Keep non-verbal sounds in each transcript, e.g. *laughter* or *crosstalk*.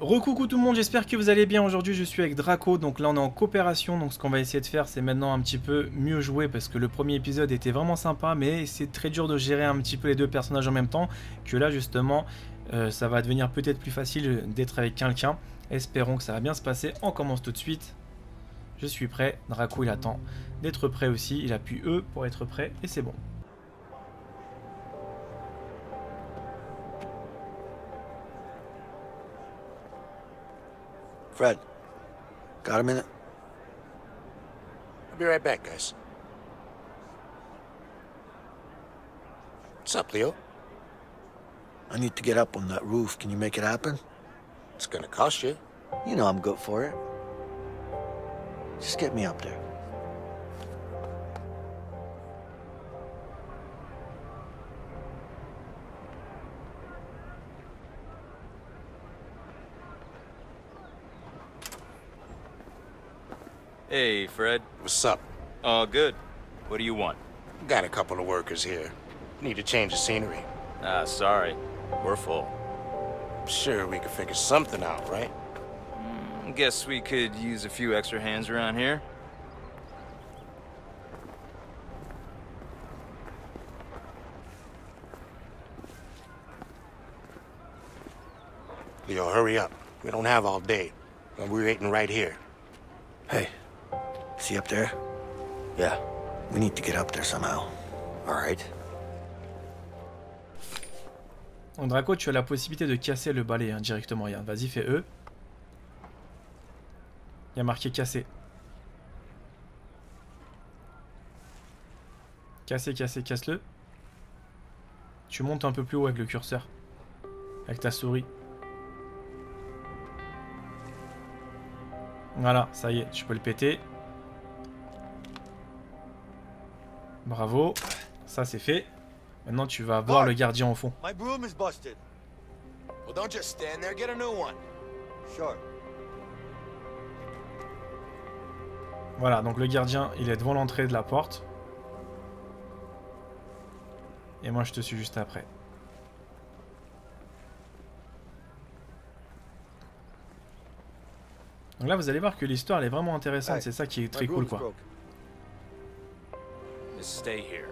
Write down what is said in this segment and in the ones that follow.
Recoucou tout le monde, j'espère que vous allez bien. Aujourd'hui, je suis avec Draco. Donc là, on est en coopération. Donc ce qu'on va essayer de faire, c'est maintenant un petit peu mieux jouer parce que le premier épisode était vraiment sympa, mais c'est très dur de gérer un petit peu les deux personnages en même temps. Que là, justement, euh, ça va devenir peut-être plus facile d'être avec quelqu'un. Espérons que ça va bien se passer. On commence tout de suite. Je suis prêt. Draco, il attend d'être prêt aussi. Il appuie E pour être prêt et c'est bon. Fred, got a minute? I'll be right back, guys. What's up, Leo? I need to get up on that roof. Can you make it happen? It's gonna cost you. You know I'm good for it. Just get me up there. Hey, Fred. What's up? All good. What do you want? Got a couple of workers here. Need to change the scenery. Ah, sorry. We're full. Sure, we could figure something out, right? Mm, Guess we could use a few extra hands around here. Leo, hurry up. We don't have all day. And we're waiting right here. Hey, see up there? Yeah. We need to get up there somehow. All right. Donc Draco, tu as la possibilité de casser le balai hein, directement. Regarde, vas-y, fais E. Il y a marqué casser. Casser, casser, casse-le. Tu montes un peu plus haut avec le curseur. Avec ta souris. Voilà, ça y est, tu peux le péter. Bravo. Ça, c'est fait. Maintenant, tu vas voir le gardien au fond. My broom is busted. Well, don't just stand there. Get a new one. Sure. Voilà, donc le gardien, il est devant l'entrée de la porte. Et moi, je te suis juste après. Donc là, vous allez voir que l'histoire, elle est vraiment intéressante. Hey, C'est ça qui est très cool, quoi. Stay here.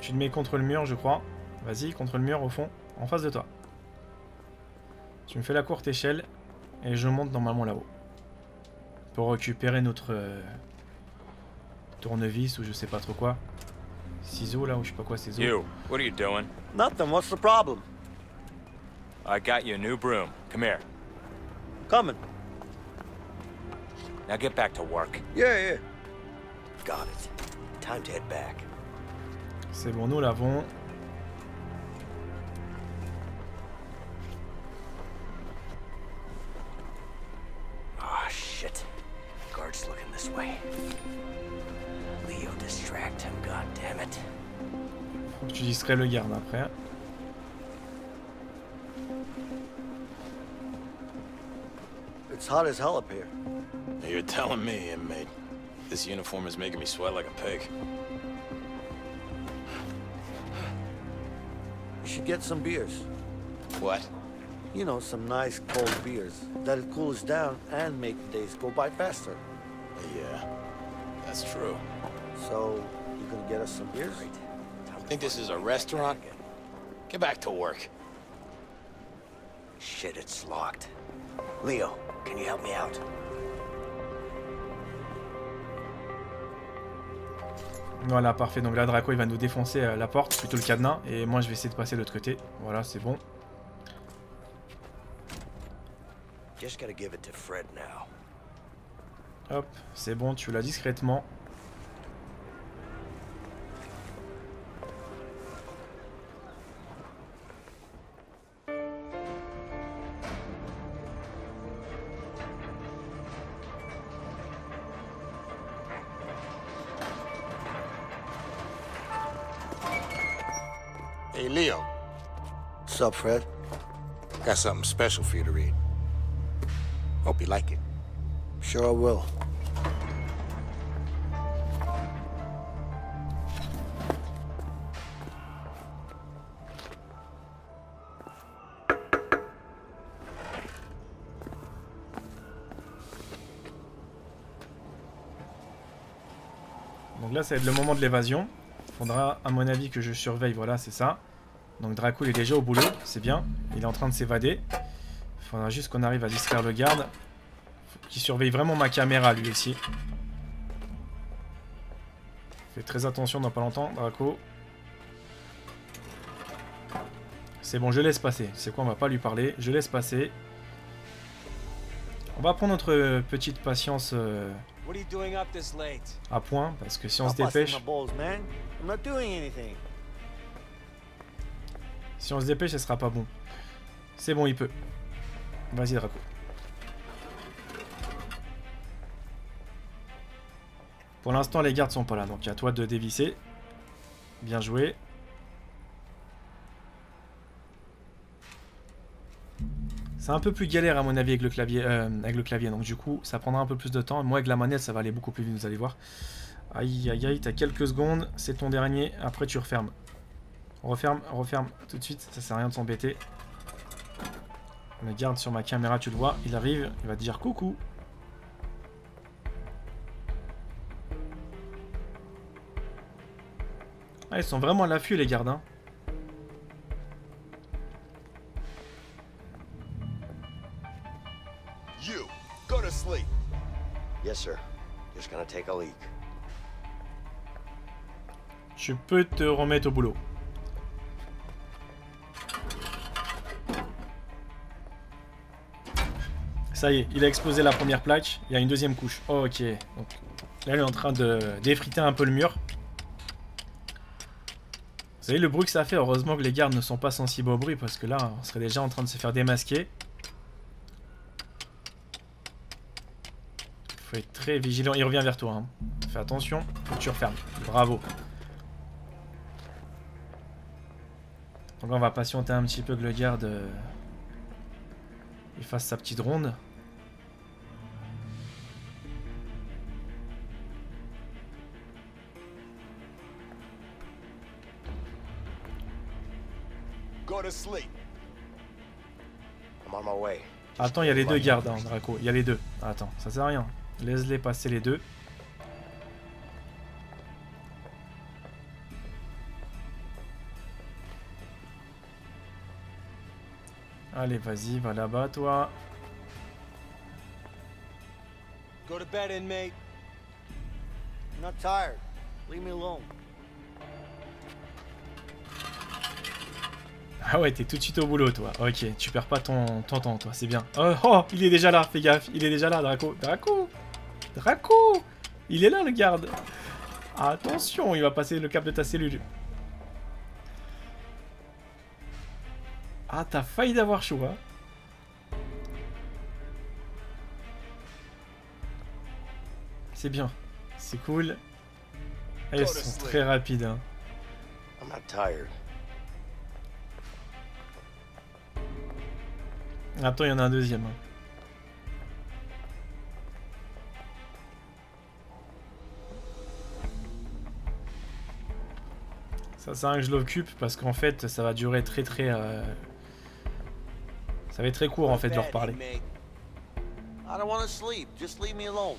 Tu te mets contre le mur, je crois. Vas-y, contre le mur, au fond, en face de toi. Tu me fais la courte échelle et je monte normalement là-haut. Pour récupérer notre euh, tournevis ou je sais pas trop quoi. Ciseaux là ou je sais pas quoi, ciseaux. You, what are you doing? Nothing. What's the problem? I got you a new broom. Come here. Coming. Now get back to work. Yeah, yeah. Got it. Time to head back. C'est bon, nous l'avons. Ah, shit. Guard's looking this way. Leo, distract him, God damn it. Faut que tu distrais le garde après. Hot as hell up here. You're telling me, inmate. This uniform is making me sweat like a pig. You should get some beers. What? You know, some nice cold beers. That'll cool us down and make the days go by faster. Yeah, that's true. So, you gonna get us some beers? You think this is a restaurant? Get back to work. Shit, it's locked. Leo, can you help me out? Voilà, parfait. Donc là, Draco, il va nous défoncer euh, la porte, plutôt le cadenas. Et moi, je vais essayer de passer de l'autre côté. Voilà, c'est bon. Just gotta give it to Fred now. Hop, c'est bon, tu l'as discrètement. up, Fred? Got something special for you to read. Hope you like it. Sure I will. Donc là, ça va être le moment de l'évasion. Faudra, à mon avis, que je surveille. Voilà, c'est ça. Donc Draco, il est déjà au boulot. C'est bien. Il est en train de s'évader. Faudra juste qu'on arrive à distraire le garde. Qu'il surveille vraiment ma caméra, lui aussi. Fais très attention dans pas longtemps, Draco. C'est bon, je laisse passer. C'est quoi, on va pas lui parler. Je laisse passer. On va prendre notre petite patience euh, à point, parce que si on se dépêche, si on se dépêche, ce sera pas bon. C'est bon, il peut. Vas-y, Draco. Pour l'instant, les gardes sont pas là, donc à toi de dévisser. Bien joué. C'est un peu plus galère à mon avis avec le clavier, euh, avec le clavier, donc du coup ça prendra un peu plus de temps. Moi avec la manette ça va aller beaucoup plus vite, vous allez voir. Aïe aïe aïe, t'as quelques secondes, c'est ton dernier, après tu refermes. Referme, referme tout de suite, ça sert à rien de s'embêter. Me garde sur ma caméra, tu le vois, il arrive, il va te dire coucou. Ah, ils sont vraiment à l'affût les gardes, hein. You, go to sleep. Yes, sir. Just gonna take a leak. Tu peux te remettre au boulot. Ça y est, il a explosé la première plaque. Il y a une deuxième couche. ok. Donc, là, il est en train de d'effriter un peu le mur. Vous savez le bruit que ça fait Heureusement que les gardes ne sont pas sensibles au bruit parce que là, on serait déjà en train de se faire démasquer. Faut être très vigilant. Il revient vers toi. hein. Fais attention. Tu refermes. Bravo. Donc là, on va patienter un petit peu que le garde euh, il fasse sa petite ronde. Attends, il y a les deux gardes, hein, Draco. Il y a les deux. Attends, ça sert à rien. Laisse-les passer les deux. Allez, vas-y, va là-bas, toi. Go to bed, inmate. I'm not tired. Leave me alone. Ah ouais, t'es tout de suite au boulot, toi. Ok, tu perds pas ton, ton temps, toi, c'est bien. Oh, oh, il est déjà là, fais gaffe. Il est déjà là, Draco. Draco Draco Il est là, le garde. Attention, il va passer le cap de ta cellule. Ah, t'as failli d'avoir chaud, hein. C'est bien. C'est cool. Ah, ils sont très rapides, hein. I'm not tired. Attends, il y en a un deuxième. hein. Ça sert à rien que je l'occupe parce qu'en fait ça va durer très très... euh, Ça va être très court en fait de leur parler. Inmate. I don't want to sleep. Just leave me alone.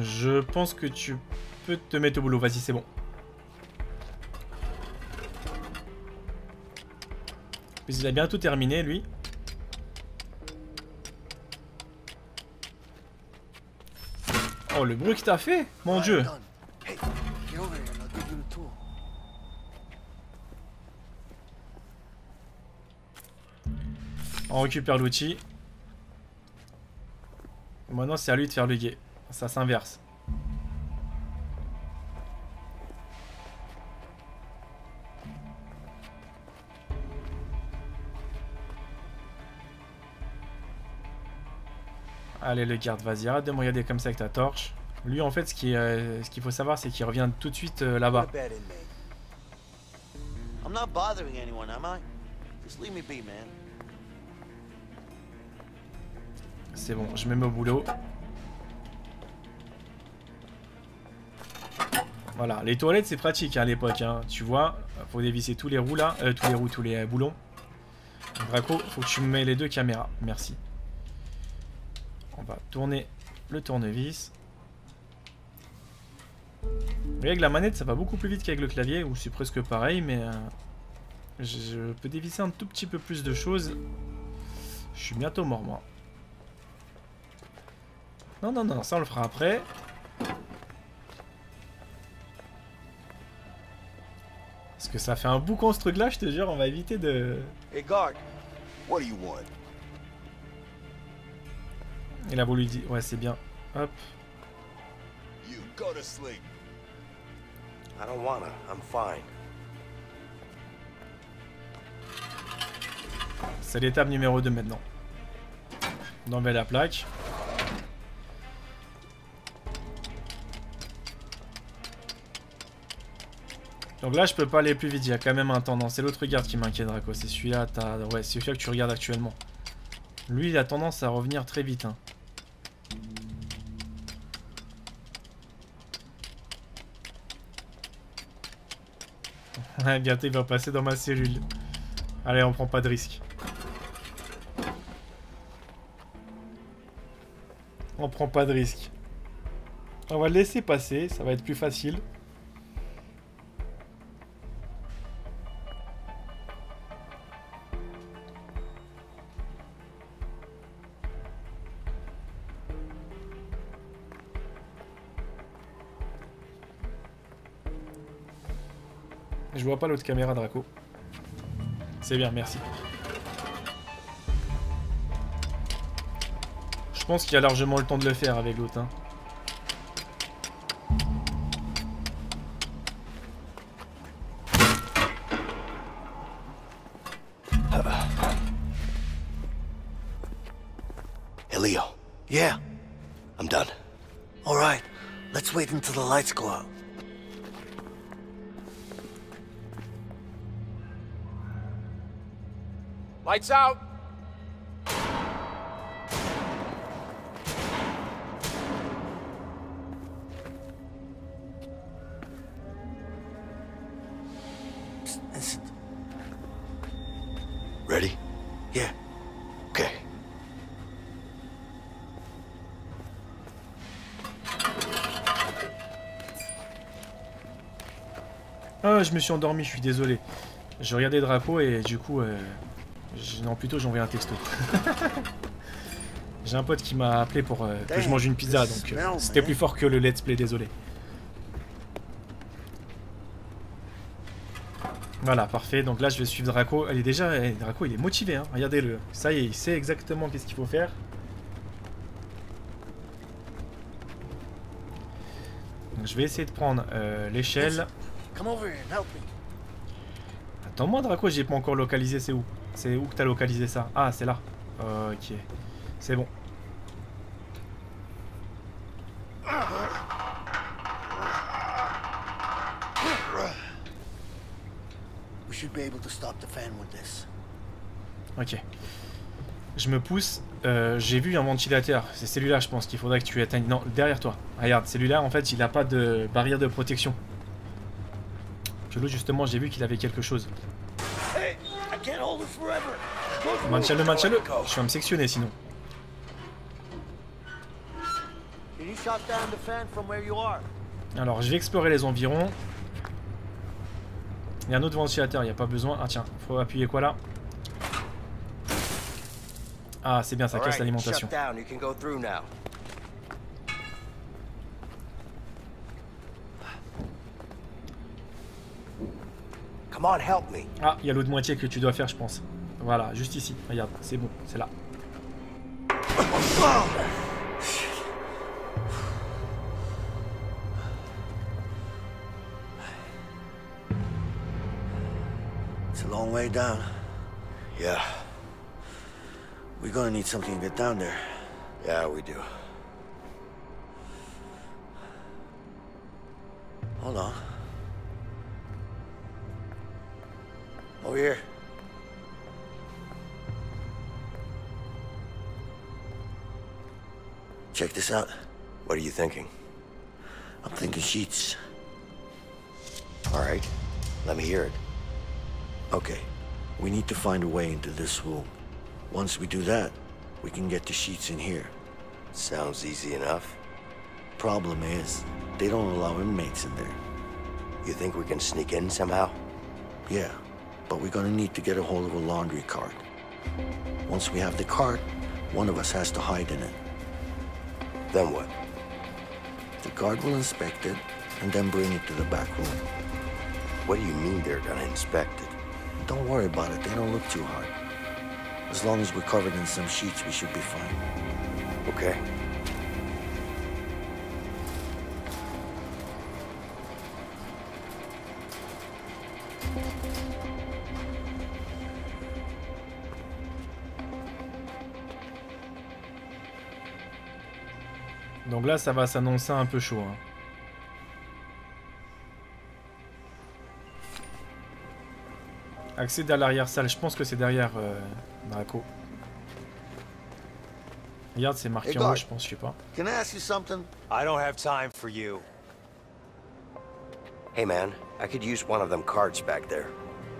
Je pense que tu peux te mettre au boulot. Vas-y, c'est bon. Mais il a bientôt terminé, lui. Oh, le bruit que t'as fait Mon dieu. On récupère l'outil. Maintenant, c'est à lui de faire le guet. Ça s'inverse. Allez, le garde, vas-y, arrête de me regarder comme ça avec ta torche. Lui, en fait, ce euh, ce qu'il faut savoir, c'est qu'il revient tout de suite euh, là-bas. C'est bon, je me mets au boulot. Voilà, les toilettes c'est pratique hein, à l'époque, hein. tu vois, faut dévisser tous les roues là, euh, tous les roues, tous les euh, boulons. Draco, faut que tu me mets les deux caméras, merci. On va tourner le tournevis. Vous voyez, avec la manette, ça va beaucoup plus vite qu'avec le clavier, ou c'est presque pareil, mais euh, je peux dévisser un tout petit peu plus de choses. Je suis bientôt mort, moi. Non, non, non, ça on le fera après. Parce que ça fait un boucan ce truc là, je te jure, on va éviter de... Hey. What do you want? Il a voulu dire... Ouais, c'est bien. Hop. You go to sleep. I don't wanna. I'm fine. C'est l'étape numéro 2 maintenant. D'enlever la plaque. Donc là, je peux pas aller plus vite, il y a quand même un tendance. C'est l'autre garde qui m'inquiète, Draco. C'est celui-là, t'as... Ouais, c'est celui-là que tu regardes actuellement. Lui, il a tendance à revenir très vite. Hein. *laughs* Ouais, bientôt il va passer dans ma cellule. Allez, on prend pas de risque. On prend pas de risque. On va le laisser passer, ça va être plus facile. Pas l'autre caméra, Draco. C'est bien, merci. Je pense qu'il y a largement le temps de le faire avec l'autre. Hein. Hey, Leo. Yeah. I'm done. All right. Let's wait until the lights go out. Lights out! Ready? Yeah. Okay. Ah, je me suis endormi, je suis désolé. J'ai regardé Draco et du coup... euh, Non, plutôt j'ai envoyé un texto. *laughs* J'ai un pote qui m'a appelé pour euh, que je mange une pizza, donc euh, c'était plus fort que le let's play, désolé. Voilà, parfait. Donc là, je vais suivre Draco. Elle est déjà... eh, Draco, il est motivé, hein. Regardez-le. Ça y est, il sait exactement qu'est-ce qu'il faut faire. Donc je vais essayer de prendre euh, l'échelle. Attends-moi, Draco, j'ai pas encore localisé. C'est où? C'est où que t'as localisé ça Ah, c'est là. Ok. C'est bon. We should be able to stop the fan with this. Ok. Je me pousse. Euh, j'ai vu un ventilateur. C'est celui-là, je pense qu'il faudrait que tu éteignes. Non, derrière toi. Regarde, celui-là, en fait, il a pas de barrière de protection. Que l'autre, justement, j'ai vu qu'il avait quelque chose. Maintiens-le, maintiens-le. Je vais me sectionner sinon. Alors, je vais explorer les environs. Il y a un autre ventilateur, il n'y a pas besoin. Ah tiens, faut appuyer quoi là? Ah, c'est bien, ça casse l'alimentation. shut down. You can go through now. Come on, help me. Ah, il y a l'autre moitié que tu dois faire, je pense. Voilà, juste ici. Regarde, c'est bon, c'est là. It's a long way down. Yeah. We're gonna need something to get down there. Yeah, we do. Hold on. Over here. Check this out. What are you thinking? I'm thinking sheets. All right. Let me hear it. Okay. We need to find a way into this room. Once we do that, we can get the sheets in here. Sounds easy enough. Problem is, they don't allow inmates in there. You think we can sneak in somehow? Yeah, but we're gonna need to get a hold of a laundry cart. Once we have the cart, one of us has to hide in it. Then what? The guard will inspect it and then bring it to the back room. What do you mean they're gonna inspect it? Don't worry about it, they don't look too hard. As long as we're covered in some sheets, we should be fine. Okay. Donc là, ça va s'annoncer un peu chaud. hein. Accéder à l'arrière-salle, je pense que c'est derrière euh, Draco. Regarde, c'est marqué Hey, en haut, je pense, je sais pas. Can I ask you something? I don't have time for you. Hey man, I could use one of them cards back there.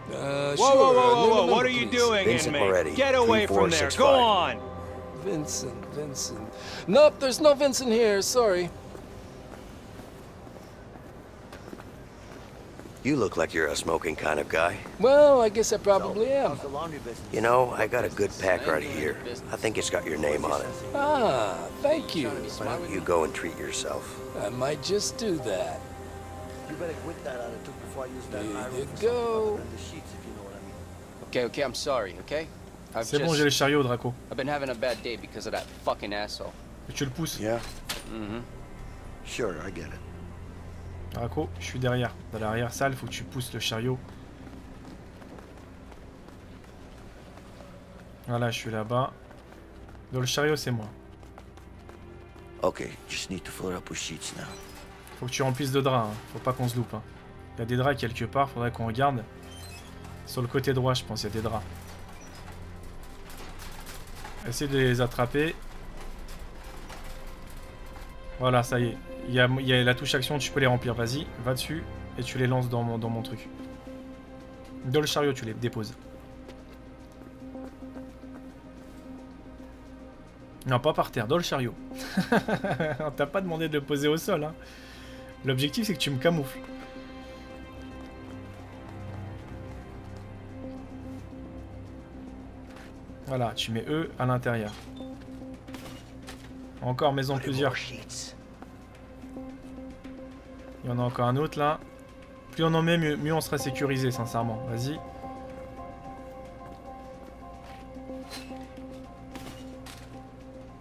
Whoa, Uh, sure. whoa, whoa, whoa, whoa! What are you doing, Vincent inmate? Moretti, Get away from there. 3465. Go on. Vincent, Vincent. Nope, there's no Vincent here. Sorry. You look like you're a smoking kind of guy. Well, I guess I probably am. How's the laundry business? You know, I got a good pack right here. I think it's got your name on it. Ah, thank you. Why don't you go and treat yourself? I might just do that. You better quit that attitude before I use that There you for something go. other than the sheets, if you know what I mean. Okay, okay, I'm sorry, okay? I've C'est bon, j'ai le chariot, Draco. I've been having a bad day because of that fucking asshole. Et tu le pousses. Yeah, Mm-hmm. sure, I get it. Draco, je suis derrière. Dans l'arrière-salle, faut que tu pousses le chariot. Voilà, je suis là-bas. Dans le chariot, c'est moi. Okay, just need to fill up with sheets now. Faut que tu remplisses de draps, hein. faut pas qu'on se loupe. hein. Il y a des draps quelque part, faudrait qu'on regarde. Sur le côté droit, je pense, il y a des draps. Essaye de les attraper. Voilà, ça y est. Il y a, la touche action, tu peux les remplir. Vas-y, va dessus et tu les lances dans mon, dans mon truc. Dans le chariot, tu les déposes. Non, pas par terre, dans le chariot. *laughs* On t'a pas demandé de le poser au sol. Hein. L'objectif, c'est que tu me camoufles. Voilà, tu mets E à l'intérieur. Encore maison plusieurs. Il y en a encore un autre là. Plus on en met, mieux, mieux on sera sécurisé, sincèrement. Vas-y.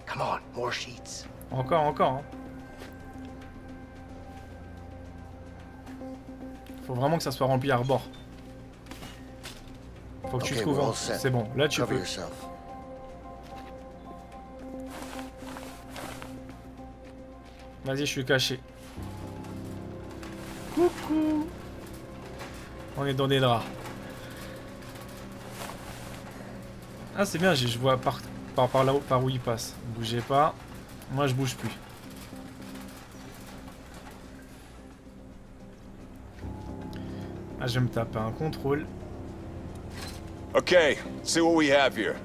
Come on, more sheets. Encore, encore. hein. Faut vraiment que ça soit rempli à rebord. Faut que tu Okay, all set. C'est bon, là tu Cover peux. yourself. Vas-y, je suis caché. Coucou. On est dans des draps. Ah, c'est bien, je vois par, par, par là où, par où il passe. Bougez pas. Moi, je bouge plus. Ah, je vais me taper un contrôle. Okay, see what we have here.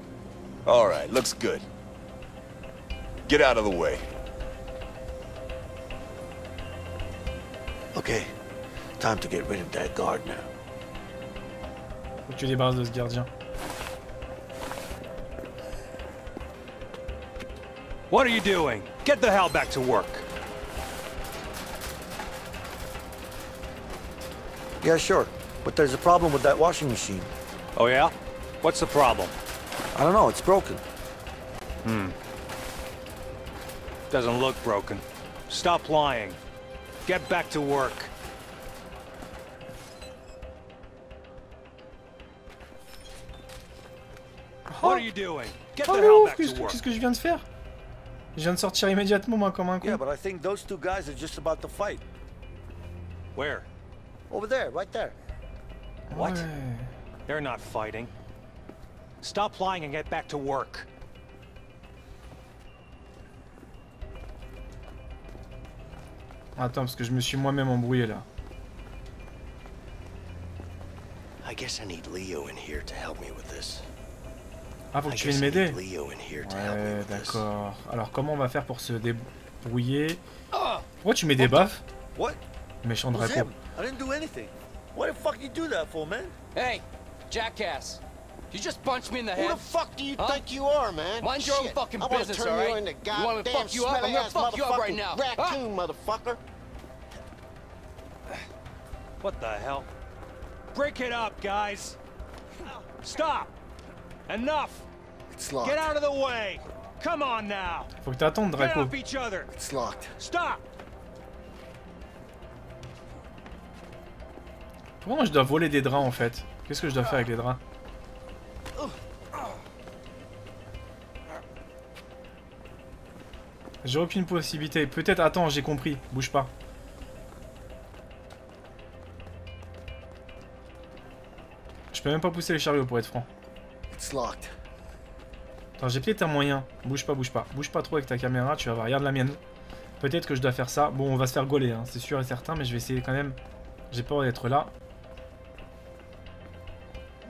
All right, looks good. Get out of the way. Okay, time to get rid of that guard now. Faut que tu débarrasses de ce gardien. What are you doing? Get the hell back to work. Yeah, sure, but there's a problem with that washing machine. Oh yeah? What's the problem? I don't know, it's broken. Hmm. Doesn't look broken. Stop lying. Get back to work. What are you doing? Get the Oh, hell ouf, back qu'est-ce to que work. qu'est-ce que je viens de faire Je viens de sortir immédiatement, moi, comme un con. Yeah, but I think those two guys are just about to fight. Where? Over there, right there. What? Ouais. They're not fighting. Stop lying and get back to work. Attends, parce que je me suis moi-même embrouillé là. I guess I need Leo in here to help me with this. Ah, faut que tu viennes m'aider. Leo in here to help me Ouais, with this. d'accord. Alors, comment on va faire pour se débrouiller? Pourquoi tu mets des baffes? What? Méchant do anything. What the fuck you do that for, man? Hey, jackass. You just punched me in the Who head. the fuck do you Huh? think you are, man? Mind your own fucking business, turn all right? you into You want me to goddamn fuck you up? I'm gonna fuck you up right now. Raccoon, motherfucker. What the hell? Break it up, guys! Stop! Enough! It's locked. Get out of the way! Come on now! Faut que t'attendes, Get Draco. off each other! It's locked. Stop! Moi je dois voler des draps en fait? Qu'est-ce que je dois faire avec les draps J'ai aucune possibilité. Peut-être. Attends, j'ai compris. Bouge pas. Je peux même pas pousser les chariots pour être franc. Attends, j'ai peut-être un moyen. Bouge pas, bouge pas. Bouge pas trop avec ta caméra, tu vas voir. Regarde la mienne. Peut-être que je dois faire ça. Bon, on va se faire gauler, hein, c'est sûr et certain, mais je vais essayer quand même. J'ai peur d'être là.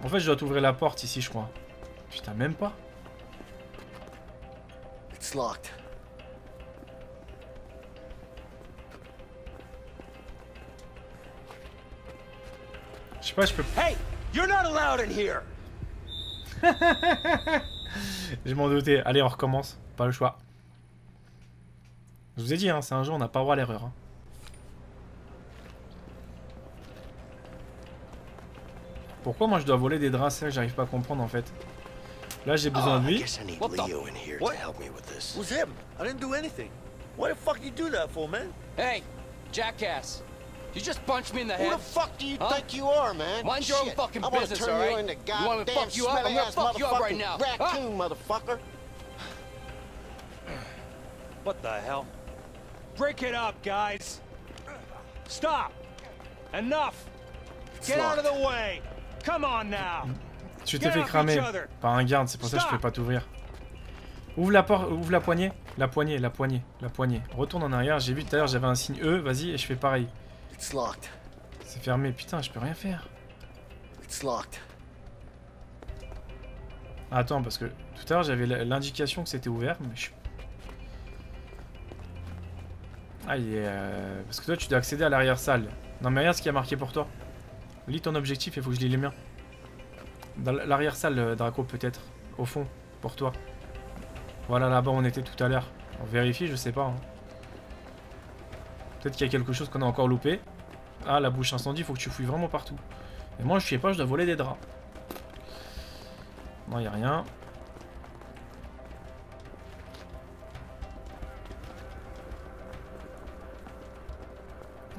En fait, je dois t'ouvrir la porte ici, je crois. Putain, même pas. It's locked. Je sais pas, je peux. Hey, you're not allowed in here. *laughs* Je m'en doutais. Allez, on recommence. Pas le choix. Je vous ai dit, hein, c'est un jeu, on n'a pas le droit à l'erreur. hein. Pourquoi moi je dois voler des draps C'est ça que j'arrive pas à comprendre en fait. Là j'ai besoin de I lui. What the- What? him? I didn't do anything. What fuck you do that for, man? Hey, jackass. You just punched me in the Who head. the fuck do you Huh? think you are, man? Mind your own fucking business, turn all you right? into You want me to goddamn fuck you up? I'm gonna smelly-ass fuck you up right motherfucking now. Huh? Raccoon, motherfucker. What the hell? Break it up, guys! Stop! Enough! It's Get out of the way! Come on now! Tu t'es fait cramer par un garde, c'est pour ça que je peux pas t'ouvrir. Ouvre la porte, ouvre la poignée, la poignée, la poignée, la poignée. Retourne en arrière, j'ai vu tout à l'heure j'avais un signe E, vas-y et je fais pareil. It's locked. C'est fermé, putain, je peux rien faire. It's locked. Attends, parce que tout à l'heure j'avais l'indication que c'était ouvert, mais je... Ah, il est... euh, Parce que toi tu dois accéder à l'arrière-salle. Non mais regarde ce qui a marqué pour toi. Lis ton objectif, il faut que je lis les miens. Dans l'arrière-salle, euh, Draco, peut-être. Au fond, pour toi. Voilà, là-bas on était tout à l'heure. On vérifie, je sais pas. hein. Peut-être qu'il y a quelque chose qu'on a encore loupé. Ah, la bouche incendie, faut que tu fouilles vraiment partout. Et moi, je sais pas, je dois voler des draps. Non, y a rien.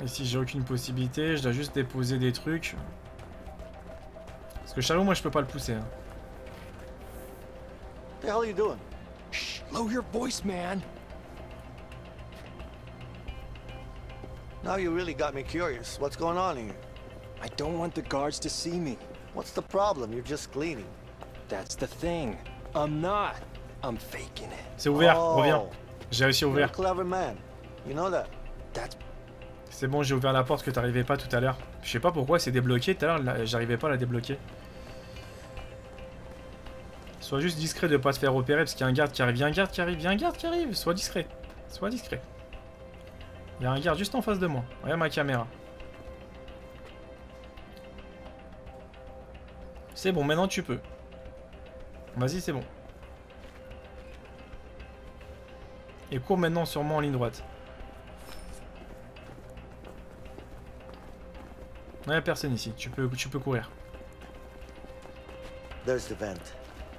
Ici, j'ai aucune possibilité. Je dois juste déposer des trucs. Parce que le chariot, moi, je peux pas le pousser. hein. What the hell are you doing? Shh, lower your voice, man. Now you really got me curious. What's going on here? I don't want the guards to see me. What's the problem? You're just cleaning. That's the thing. I'm not. I'm faking it. C'est ouvert, oh, reviens. J'ai réussi à You're a ouvrir. clever man. You know that? That's C'est bon, j'ai ouvert la porte que t'arrivais pas tout à l'heure. Je sais pas pourquoi, c'est débloqué. Tout à l'heure, j'arrivais pas à la débloquer. Sois juste discret de pas te faire opérer parce qu'il y a un garde qui arrive. Il un garde qui arrive, il y a un garde qui arrive. Sois discret. Sois discret. Il y a un garde juste en face de moi. Regarde ma caméra. C'est bon, maintenant tu peux. Vas-y, c'est bon. Et cours maintenant sûrement en ligne droite. Il n'y a personne ici, tu peux, tu peux courir. There's the vent.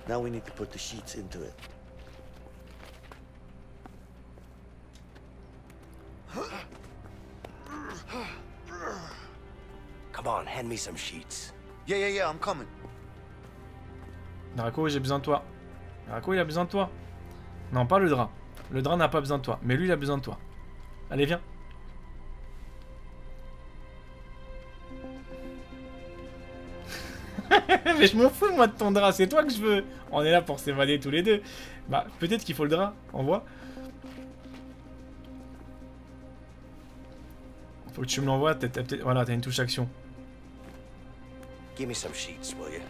Now we need to put the sheets into it. Come on, hand me some sheets. Yeah, yeah, yeah, I'm coming. Draco, j'ai besoin de toi. Draco, il a besoin de toi. Non, pas le drap. Le drap n'a pas besoin de toi, mais lui, il a besoin de toi. Allez, viens. Mais je m'en fous, moi, de ton drap. C'est toi que je veux. On est là pour s'évader tous les deux. Bah, peut-être qu'il faut le drap. On voit. Faut que tu me l'envoies. peut-être- Voilà, t'as une touche action. Give me some sheets, will you?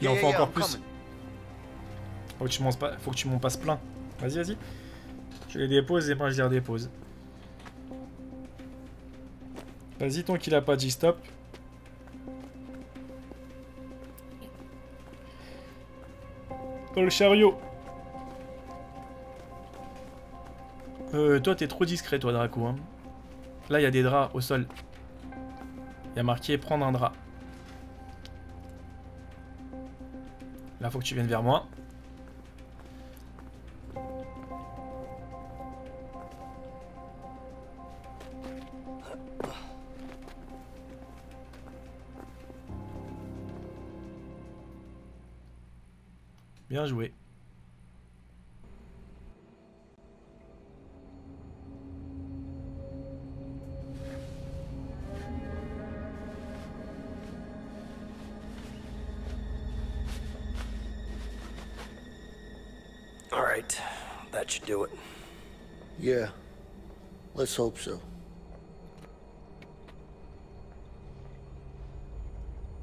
Il en faut yeah, encore plus. Faut que tu m'en pas... faut que tu m'en passes plein. Vas-y, vas-y. Je les dépose et moi je les redépose. Vas-y, tant qu'il a pas dit stop. Le chariot. Euh, toi, t'es trop discret, toi, Draco. Hein. Là, il y a des draps au sol. Il y a marqué prendre un drap. Là, faut que tu viennes vers moi. Joué. All right, that should do it. Yeah. Let's hope so.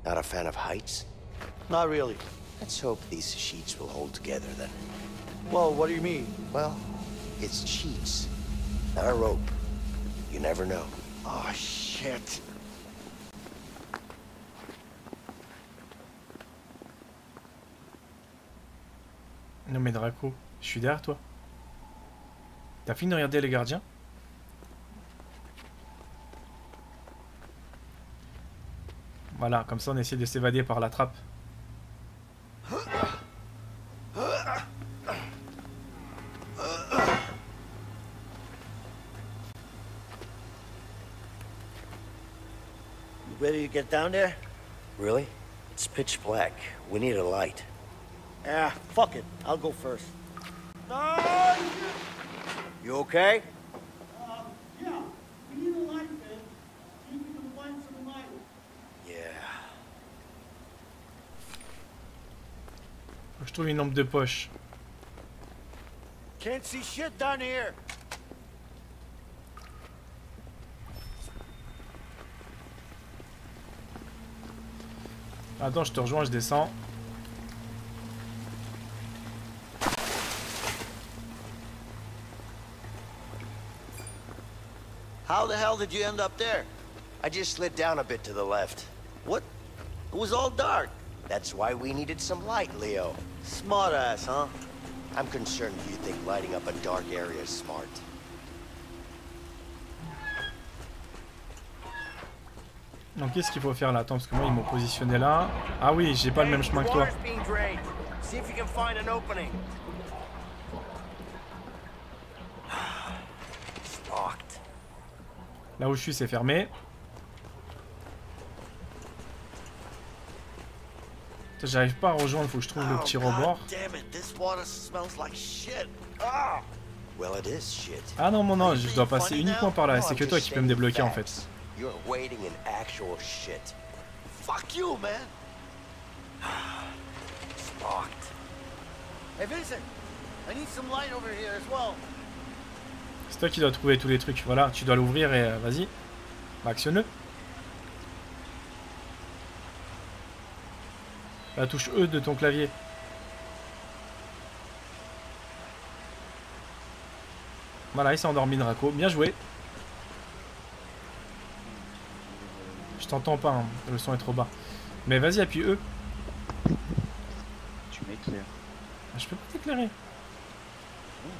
Not a fan of heights? Not really. Let's hope these sheets will hold together then. Well, what do you mean? Well, it's sheets, not a rope. You never know. Oh, shit. Non mais Draco, je suis derrière toi. T'as fini de regarder les gardiens? Voilà, comme ça on essaie de s'évader par la trappe. You ready to get down there? Really? It's pitch black. We need a light. Ah, fuck it. I'll go first. You okay? Trouve une lampe de poche. Can't see shit down here. Attends, je te rejoins, je descends. How the hell did you end up there? I just slid down a bit to the left. What? It was all dark. That's why we needed some light, Leo. Smart ass, huh? I'm concerned you think lighting up a dark area is smart. Donc qu'est-ce qu'il faut faire là? Attends, parce que moi ils m'ont positionné là. Ah oui, j'ai pas le même chemin que toi. being drained. See if you can find an opening. *sighs* It's locked. Là où je suis, c'est fermé. J'arrive pas à rejoindre, faut que je trouve le petit Oh, God rebord. Ah! Ah non, non, non, je dois passer uniquement par là. C'est que toi qui peux me débloquer en fait. Fuck you, man. *sighs* It's locked. Hey, Vincent, I need some light over here as well. C'est toi qui dois trouver tous les trucs. Voilà, tu dois l'ouvrir et euh, vas-y. Bah, actionne-le. La touche E de ton clavier. Voilà, il s'est endormi Draco. Bien joué. Je t'entends pas, hein. le son est trop bas. Mais vas-y, appuie E. Tu m'éclaires. Ah, Je peux pas t'éclairer. Ouais,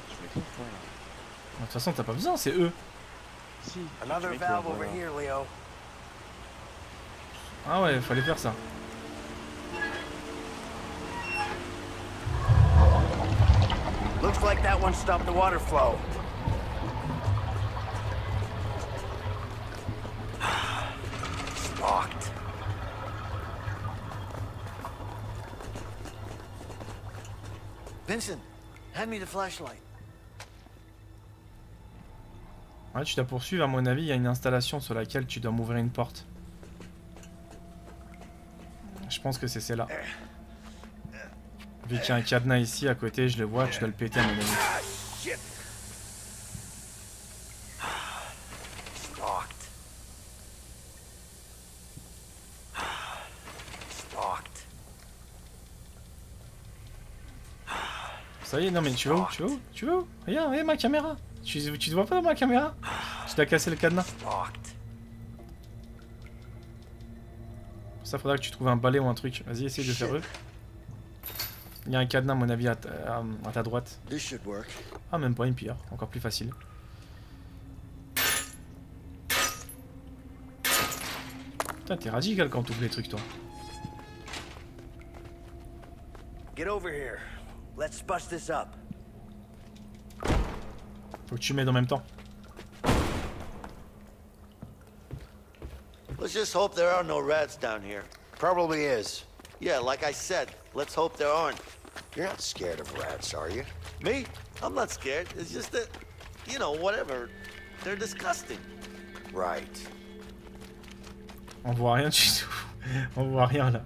tu m'éclaires pas là. De toute façon, t'as pas besoin, c'est E. Si. Another valve over here, Leo. Ah ouais, fallait faire ça. Looks like that one stopped the water flow. It's *sighs* locked. Vincent, hand me the flashlight. Ouais, tu dois poursuivre, à mon avis, il y a une installation sur laquelle tu dois m'ouvrir une porte. Je pense que c'est celle-là. Vu qu'il y a un cadenas ici à côté, je le vois, tu dois le péter à mon. Ah, locked. Ça y est, non mais tu vas où Tu vas où Tu vas où? Regarde, regarde ma caméra. Tu, tu te vois pas dans ma caméra? Tu t'as cassé le cadenas. Ça faudra que tu trouves un balai ou un truc. Vas-y, essaye de faire eux. Il y a un cadenas, à mon avis, à ta, à- à ta droite. Ah, même pas une pierre. Encore plus facile. Putain, t'es radical quand t'ouvres les trucs, toi. Get over here. Let's bust this up. Faut que tu m'aides en même temps. Let's just hope there are no rats down here. Probably is. Yeah, like I said, let's hope there aren't. You're not scared of rats, are you? Me? I'm not scared. It's just that, you know, whatever. They're disgusting. Right. On voit rien du tout. On voit rien là.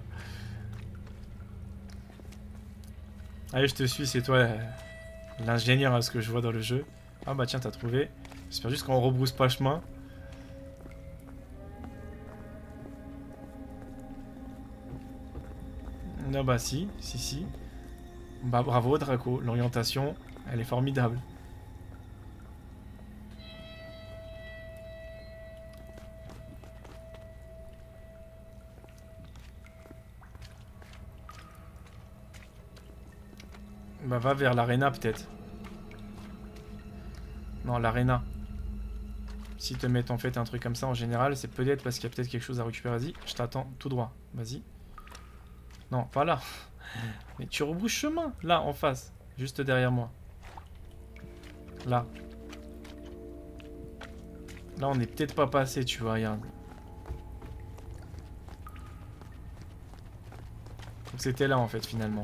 Allez, je te suis, c'est toi euh, l'ingénieur à ce que je vois dans le jeu. Ah bah tiens, t'as trouvé. J'espère juste qu'on rebrousse pas chemin. Non bah si, si, si. Bah bravo Draco, l'orientation, elle est formidable. Bah va vers l'arena peut-être. Non, l'arena. Si te mettent en fait un truc comme ça en général, c'est peut-être parce qu'il y a peut-être quelque chose à récupérer. Vas-y, je t'attends tout droit. Vas-y. Non, pas là. Mais tu rebrousses chemin. Là, en face. Juste derrière moi. Là. Là, on est peut-être pas passé, tu vois, regarde. Donc c'était là en fait finalement.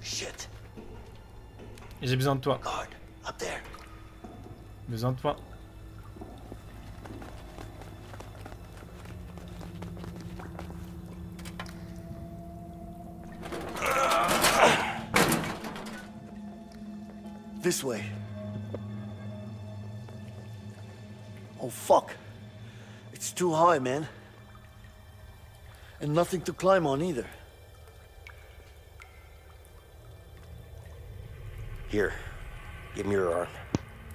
Shit. J'ai besoin de toi. Besoin de toi. This way. Oh, fuck. It's too high, man. And nothing to climb on either. Here. Give me your arm.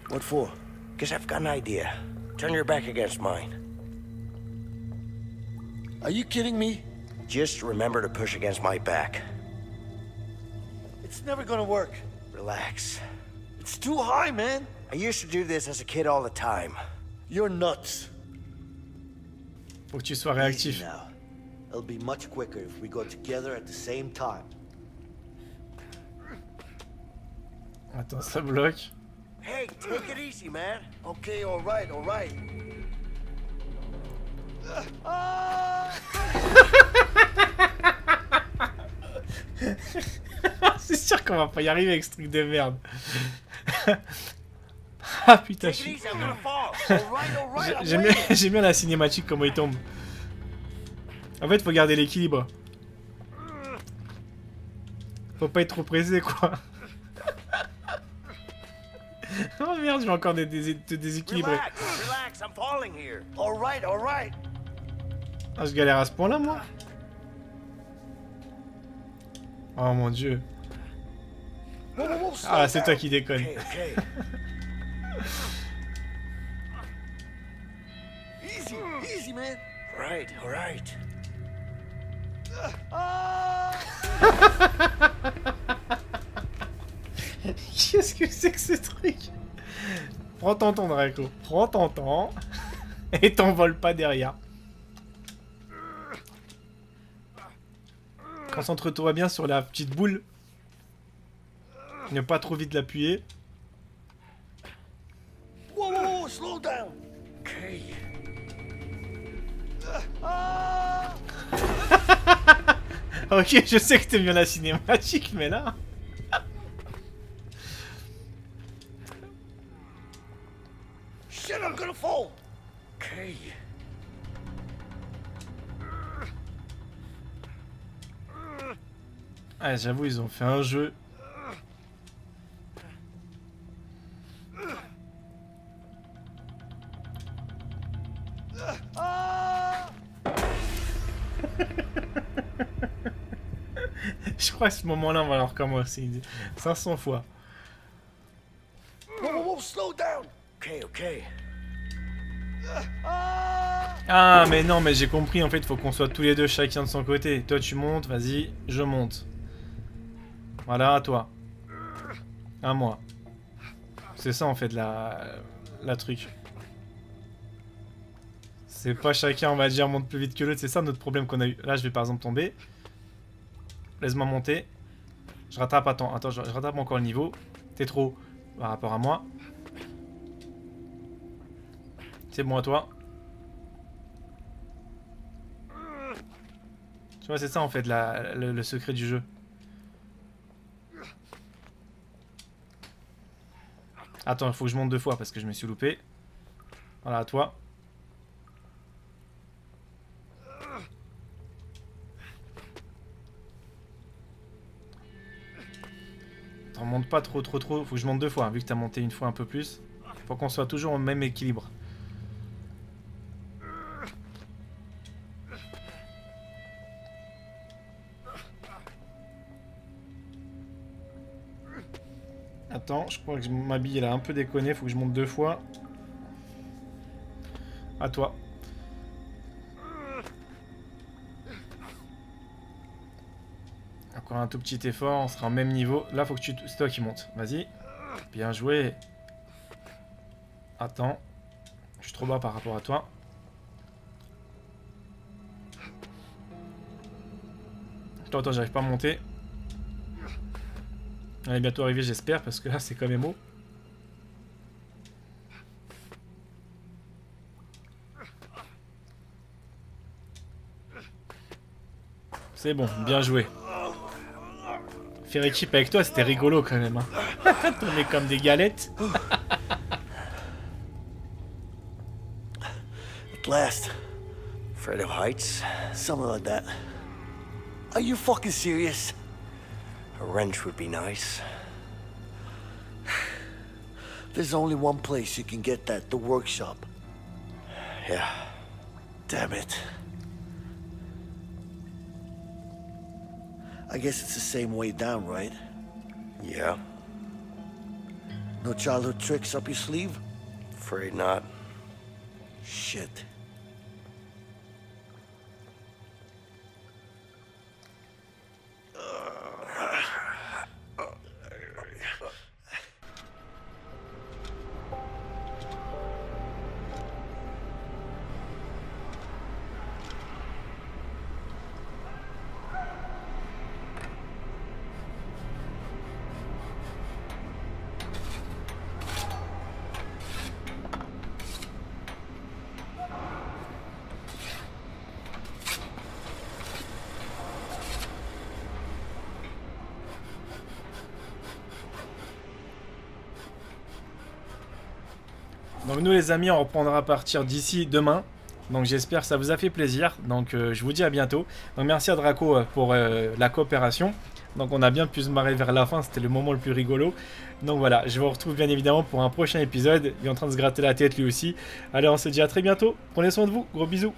What for? Guess I've got an idea. Turn your back against mine. Are you kidding me? Just remember to push against my back. It's never gonna work. Relax. It's too high, man. I used to do this as a kid all the time. You're nuts. Faut que tu sois Easy réactif. now. It'll be much quicker if we go together at the same time. Attends, ça bloque. Hey, take it easy, man. Okay, all right, all right. *laughs* *laughs* *laughs* C'est sûr qu'on va pas y arriver avec ce truc de merde. *laughs* ah putain, je suis- *laughs* J'aime bien, la cinématique, comment il tombe. En fait, faut garder l'équilibre. Faut pas être trop pressé, quoi. oh merde, je vais encore te déséquilibrer. Relax, relax, I'm falling here. All right, all right. Ah, je galère à ce point-là, moi Oh mon dieu. Ah, c'est toi qui déconne. Okay, okay. Easy, easy, man. right, all right. *laughs* Qu'est-ce que c'est que ce truc? Prends ton temps, Draco. Prends ton temps. Et t'envole pas derrière. Concentre-toi bien sur la petite boule. Ne pas trop vite l'appuyer. Whoa, whoa, whoa, slow down. Okay. *laughs* Ok, je sais que t'aimes bien la cinématique, mais là... Ah, j'avoue, ils ont fait un jeu. *laughs* Je crois que ce moment-là, on va le recommencer 500 fois. Ah, mais non, mais j'ai compris, en fait, il faut qu'on soit tous les deux chacun de son côté. Toi, tu montes, vas-y, je monte. Voilà, à toi. À moi. C'est ça, en fait, la, la truc. C'est pas chacun, on va dire, monte plus vite que l'autre. C'est ça notre problème qu'on a eu. Là, je vais par exemple tomber. Laisse-moi monter. Je rattrape, attends, attends, je, rattrape encore le niveau. T'es trop par rapport à moi. C'est bon à toi. Tu vois, c'est ça en fait le secret du jeu. Attends, il faut que je monte deux fois parce que je me suis loupé. Voilà, à toi. T'en montes pas trop, trop, trop. Faut que je monte deux fois, vu que t'as monté une fois un peu plus. Faut qu'on soit toujours au même équilibre. Attends, je crois que ma bille elle a un peu déconné, faut que je monte deux fois. À toi. Encore un tout petit effort, on sera au même niveau. Là, faut que tu... C'est toi qui montes. Vas-y. Bien joué. Attends. Je suis trop bas par rapport à toi. Attends, attends, j'arrive pas à monter. Elle est bientôt arrivée, j'espère, parce que là, c'est quand même haut. C'est bon, bien joué. Faire équipe avec toi, c'était rigolo quand même. Hein. *laughs* Tourner comme des galettes. *laughs* At last. Afraid of heights? Something like that. Are you fucking serious? A wrench would be nice. There's only one place you can get that, the workshop. Yeah. Damn it. I guess it's the same way down, right? Yeah. No childhood tricks up your sleeve? Afraid not. Shit. Amis, on reprendra à partir d'ici demain. Donc j'espère que ça vous a fait plaisir. Donc euh, je vous dis à bientôt. Donc merci à Draco euh, pour euh, la coopération. Donc on a bien pu se marrer vers la fin, c'était le moment le plus rigolo. Donc voilà, je vous retrouve bien évidemment pour un prochain épisode. Il est en train de se gratter la tête lui aussi. Allez, on se dit à très bientôt. Prenez soin de vous, gros bisous.